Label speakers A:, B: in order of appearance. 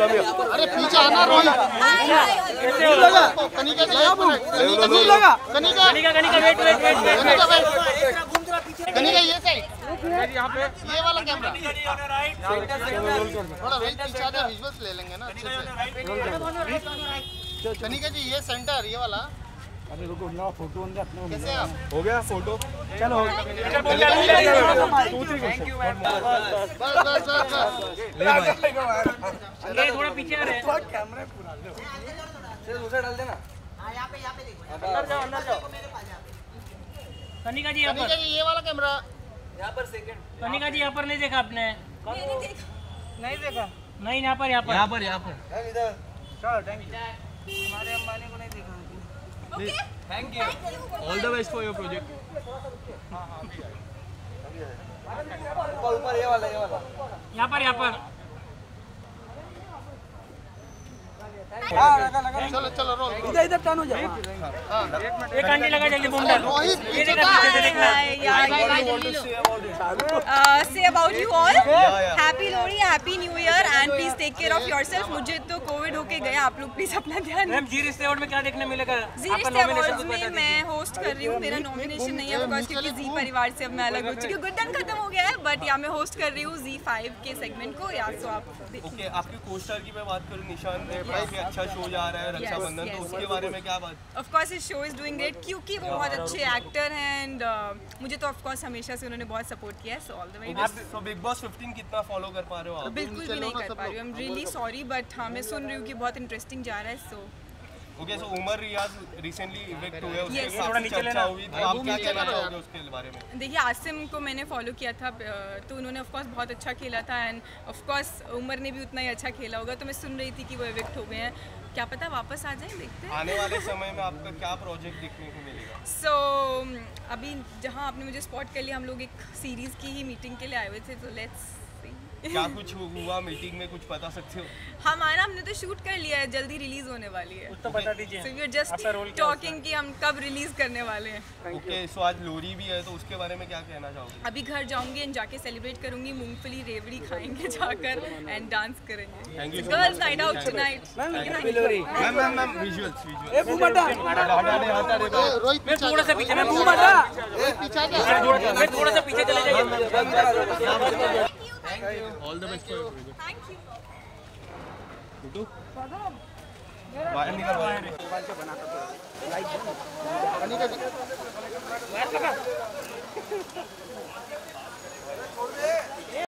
A: अरे पीछे आना रोहित। कनिका जी एक Kanika Kanika
B: Kanika Kanika wait wait wait wait
A: Kanika ये साइड
B: यहाँ पे
A: ये वाला कैमरा थोड़ा वेट पीछे आ विजुअल्स ले लेंगे ना अच्छे से। कनिका जी ये सेंटर ये वाला।
C: अरे रुको ना फ़ोटो अंदर अपने
A: कैसे आप?
C: हो गया फ़ोटो चलो।
A: बस बस बस बस।
B: ये थोड़ा पीछे आ रहे हैं। अंदर जाओ अंदर जाओ। कनिका जी यहाँ
A: कनिका
B: पर।
A: जी ये वाला कैमरा।
B: कनिका जी यहाँ पर नहीं देखा आपने।
D: नहीं देखा।
B: नहीं यहाँ पर यहाँ पर।
E: यहाँ पर यहाँ पर।
C: चलो थैंक यू
D: हमारे अंबानी को नहीं देखा
E: thank you all the best for your project
B: यहाँ पर यहाँ पर।
A: चलो।
D: इधर इधर टर्न हो जाओ
B: एक अंडे लगा जल्दी बूम डाल
A: रोहित
B: ये देखा पीछे देखना
F: say about you all. Happy Lodi, Happy New Year, and please take care of yourself. मुझे तो कोविड होके गया। आप लोग प्लीज़ अपना ध्यान
B: मैम जी रिश्ते अवार्ड में क्या देखने मिलेगा?
F: जी रिश्ते
B: nomination
F: में मैं होस्ट कर रही हूँ। मेरा नॉमिनेशन नहीं है बिकॉज़ क्योंकि जी परिवार से अब मैं अलग हो। चुकी हूँ गुड्डन खत्म हो गया है बट या मैं होस्ट कर रही हूँ जी फाइव के सेगमेंट को। या सो आप देखिए
E: ओके आपके कोस्टर की मैं बात करूँ निशान ने काफ़ी अच्छा शो जा रहा है रक्षाबंधन तो
F: yes,
E: उसके
F: yes.
E: बारे में क्या बात?
F: ऑफ़ कोर्स इस शो इज़ डूइंग ग्रेट क्योंकि वो बहुत अच्छे एक्टर हैं एंड मुझे तो ऑफ़ कोर्स हमेशा से उन्होंने बहुत सपोर्ट किया है सो ऑल द
E: तो बिग बॉस 15 कितना फॉलो कर पा रहे हो आप?
F: बिल्कुल भी नहीं कर पा रही हूँ। I am really sorry but हाँ मैं सुन रही हूँ कि बहुत इंटरेस्टिंग जा रहा है so
E: okay so Umar Riaz recently evict हुए उसके
F: Yes,
E: काफ़ी
B: नीचे लेना।
E: हुई तो आप क्या कहना चाहोगे उसके बारे में?
F: देखिए आसिम को मैंने फॉलो किया था तो उन्होंने ऑफ़ कोर्स बहुत अच्छा खेला था एंड ऑफ़ कोर्स उमर ने भी उतना ही अच्छा खेला होगा तो मैं सुन रही थी कि वो इवेक्ट हो गए हैं। क्या पता वापस आ जाए देखते हैं।
E: आने वाले समय में आपका क्या प्रोजेक्ट देखने को मिलेगा?
F: सो so, अभी जहाँ आपने मुझे स्पॉट कर लिया हम लोग एक सीरीज़ की ही मीटिंग के लिए आए हुए थे तो लेट्स
E: क्या कुछ हुआ मीटिंग में कुछ बता सकते हो
F: हमारा हमने तो शूट कर लिया है जल्दी रिलीज़ होने वाली है
B: तो बता दीजिए
F: सो वी जस्ट टॉकिंग कि हम कब रिलीज़ करने वाले हैं
E: ओके सो आज लोरी भी है तो उसके बारे में क्या कहना चाहोगे
F: अभी घर जाऊँगी एंड जाके सेलिब्रेट करूँगी मूंगफली रेवड़ी खाएँगे जाकर एंड डांस करेंगे
E: you so
F: girls night out tonight
E: ma'am ma'am ma'am visuals visuals
D: ए बुमटा
E: हटा दे हटा दे
A: रोहित
B: मैं थोड़ा सा पीछे मैं मैं थोड़ा सा पीछे चले जाइए
E: all the best for
F: thank you Guddu
E: बाहर निकल बाहर निकल के बनाता तो लाइक अनिल का
A: कनिका जी